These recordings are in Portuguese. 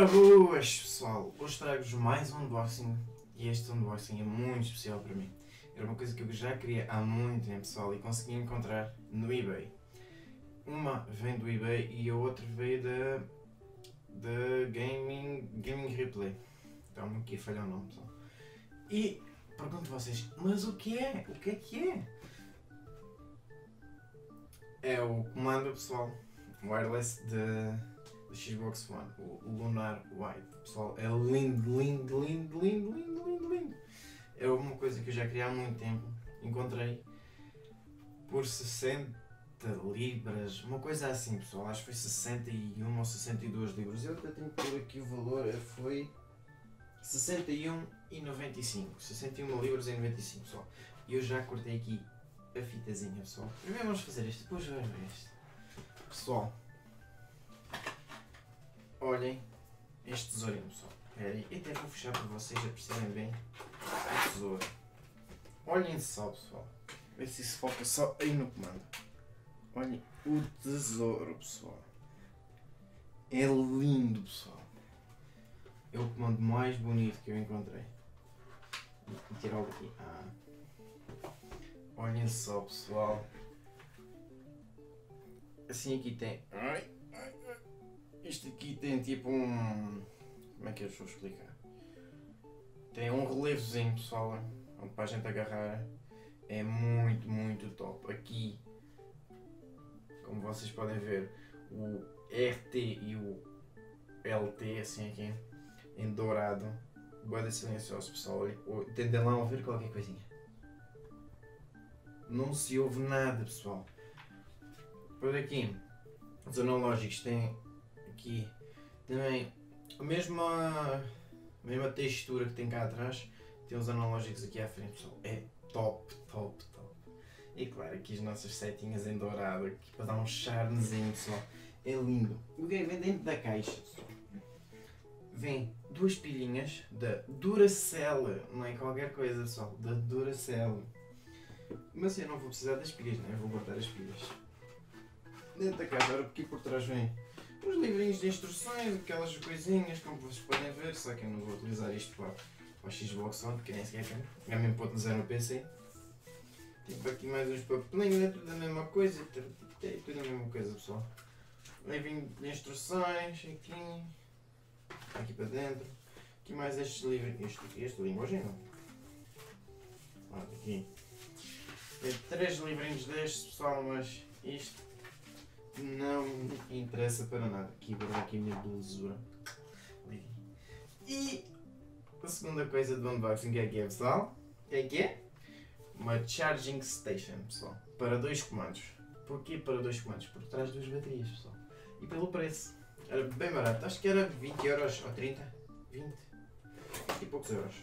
Ora boas pessoal, hoje trago-vos mais um unboxing e este unboxing é muito especial para mim. Era uma coisa que eu já queria há muito tempo pessoal e consegui encontrar no eBay. Uma vem do eBay e a outra veio da, da Gaming, Gaming Replay. Então aqui falhou o nome pessoal. E pergunto vocês, mas o que é? O que é que é? É o comando pessoal wireless de Xbox One, o Lunar White. Pessoal, é lindo, lindo, lindo, lindo, lindo, lindo, lindo. É uma coisa que eu já queria há muito tempo. Encontrei por 60 libras, uma coisa assim, pessoal. Acho que foi 61 ou 62 libras. Eu até tenho pôr aqui o valor, é, foi 61,95. 61 libras e 95, pessoal. E eu já cortei aqui a fitazinha, pessoal. Primeiro vamos fazer este, depois vamos ver este. Pessoal, olhem este tesourinho, pessoal. Espera aí, até vou fechar para vocês perceberem bem o tesouro. Olhem só, pessoal. Vê se isso foca só aí no comando. Olhem o tesouro, pessoal. É lindo, pessoal. É o comando mais bonito que eu encontrei. Vou tirar daqui. Ah. Olhem só, pessoal. Assim aqui tem. Ai. Isto aqui tem tipo um. Como é que eu vou explicar? Tem um relevozinho pessoal, onde para a gente agarrar. É muito, muito top. Aqui, como vocês podem ver, o RT e o LT, assim aqui, em dourado. Boa silencioso pessoal. Tentem lá ouvir qualquer coisinha. Não se ouve nada pessoal. Por aqui, os analógicos têm aqui também a mesma, a mesma textura que tem cá atrás, tem os analógicos aqui à frente, pessoal. É top, top, top. E claro, aqui as nossas setinhas em dourado, aqui para dar um charmezinho, pessoal. É lindo. O que vem dentro da caixa, pessoal? Vem duas pilhinhas da Duracell, não é qualquer coisa, pessoal, da Duracell. Mas eu não vou precisar das pilhas, não é? Vou guardar as pilhas. Dentro da caixa, agora aqui por trás vem os livrinhos de instruções, aquelas coisinhas, como vocês podem ver, só que eu não vou utilizar isto para, para o Xbox One, porque nem sequer. É mesmo para utilizar no PC. Tipo aqui mais uns papelinhos, é tudo a mesma coisa, é tudo a mesma coisa pessoal. Livrinho de instruções, aqui, aqui para dentro. Aqui mais estes livros, este, este linguagem não. Aqui. Tem três livrinhos destes pessoal, mas isto interessa para nada. Aqui vou aqui a minha belezura. E a segunda coisa do unboxing é que é pessoal? É que é? Uma charging station, pessoal. Para dois comandos. Porquê para dois comandos? Porque traz duas baterias, pessoal. E pelo preço. Era bem barato. Acho que era 20 euros ou 30. 20. E poucos euros.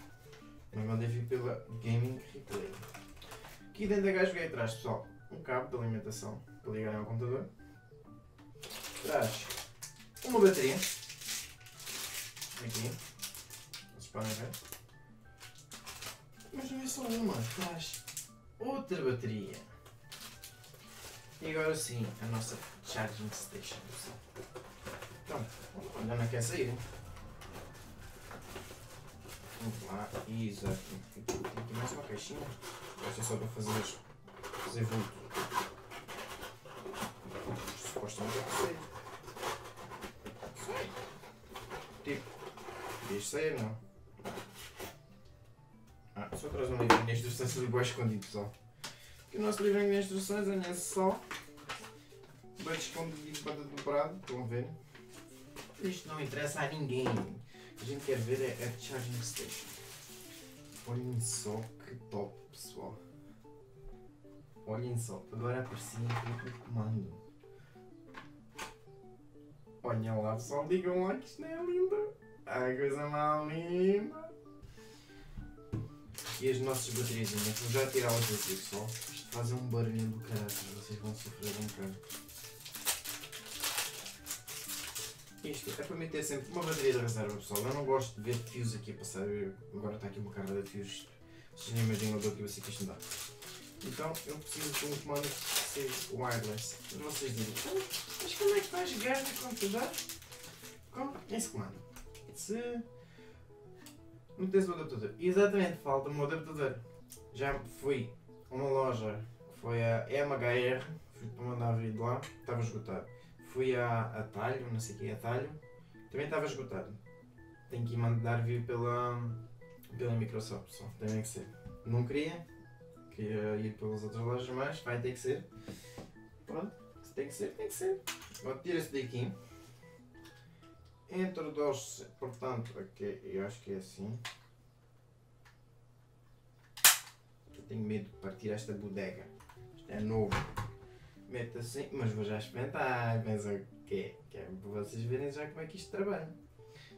Mas mandei vir pela Gaming Replay. Aqui dentro da gasga atrás, pessoal, um cabo de alimentação para ligar ao computador traz uma bateria. Aqui. Vocês podem ver. Mas não é só uma, traz outra bateria. E agora sim, a nossa charging station. Então, ainda não quer sair. Vamos lá, exato. Tem aqui mais uma caixinha. Esta é só para fazer, fazer vulto. Supostamente é para sair. Isto sair não. Ah, só traz um livrinho de instruções ali bem escondido, pessoal. Aqui o nosso livrinho de instruções, olhem só. Bem escondido para dobrado, estão a ver? Isto não interessa a ninguém. A gente quer ver é a Charging Station. Olhem só que top, pessoal. Olhem só, agora aparecia aqui o comando. Olhem lá, pessoal, digam lá que isto não é lindo. A coisa mais linda. E as nossas baterias, vou já tirá-las daqui pessoal. Isto faz um barulho do caralho, vocês vão sofrer um bocado. Isto é para meter sempre uma bateria de reserva pessoal. Eu não gosto de ver fios aqui a passar. Agora está aqui uma carga de fios. Vocês não imaginam dor que assim que isto dá. Então eu preciso de um comando que seja wireless. Vocês dizem, mas como é que vais jogar no computador com esse comando? se tens o adaptador. Exatamente, falta-me o adaptador. Já fui a uma loja que foi a MHR, fui para mandar vir de lá, estava esgotado. Fui a, a Talho, não sei o que é Talho, também estava esgotado. Tenho que mandar vir pela, pela Microsoft, só tem que ser. Não queria, queria ir pelas outras lojas, mas vai ter que ser. Pronto, se tem que ser, tem que ser. Agora tira-se daqui. Introduz-se, portanto, aqui, eu acho que é assim. Eu tenho medo de partir esta bodega. Isto é novo. Mete assim, mas vou já experimentar. Pensa o quê? Que é para vocês verem já como é que isto trabalha.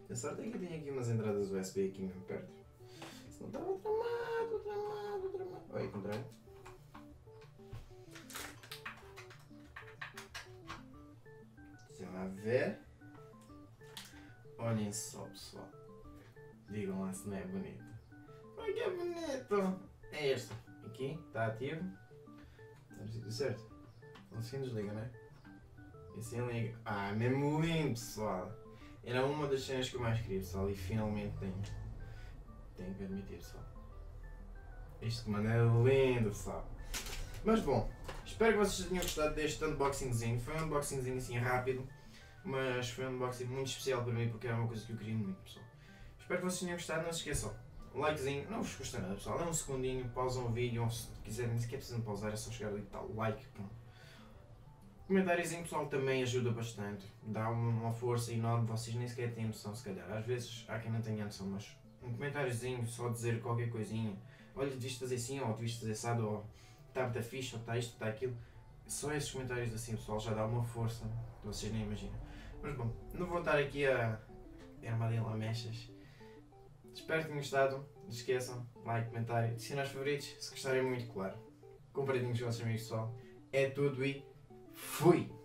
A sorte é que eu tenho aqui umas entradas USB aqui mesmo perto. Não estava tramado, tramado, tramado. Olha, contrário. Deixa lá ver. Olhem só, pessoal. Digam lá se não é bonito. Olha que é bonito! É este. Aqui, está ativo. Está no sítio certo. Então assim desliga, né? E assim liga. Ah, mesmo lindo, pessoal. Era uma das cenas que eu mais queria, pessoal. E finalmente tenho. Tenho que admitir, pessoal. Este comando é lindo, pessoal. Mas bom, espero que vocês tenham gostado deste unboxingzinho. Foi um unboxingzinho assim rápido. Mas foi um unboxing muito especial para mim porque era uma coisa que eu queria muito, pessoal. Espero que vocês tenham gostado. Não se esqueçam. Likezinho, não vos custa nada, pessoal. É um segundinho, pausam o vídeo. Ou se quiserem, nem sequer precisam pausar, é só chegar ali e tal. Like, pronto. Comentáriozinho, pessoal, também ajuda bastante. Dá uma, uma força enorme. Vocês nem sequer têm noção, se calhar. Às vezes há quem não tenha noção, mas um comentáriozinho, só dizer qualquer coisinha. Olha, devias fazer assim, ou devias fazer assado, ou está muito fixe, ou está isto, está aquilo. Só esses comentários assim, pessoal, já dá uma força. Vocês nem imaginam. Mas bom, não vou estar aqui a armar em lamechas. Espero que tenham gostado. Não esqueçam, like, comentário, adicionar os favoritos, se gostarem muito, claro. Compartilhem com os vossos amigos, pessoal. É tudo e fui!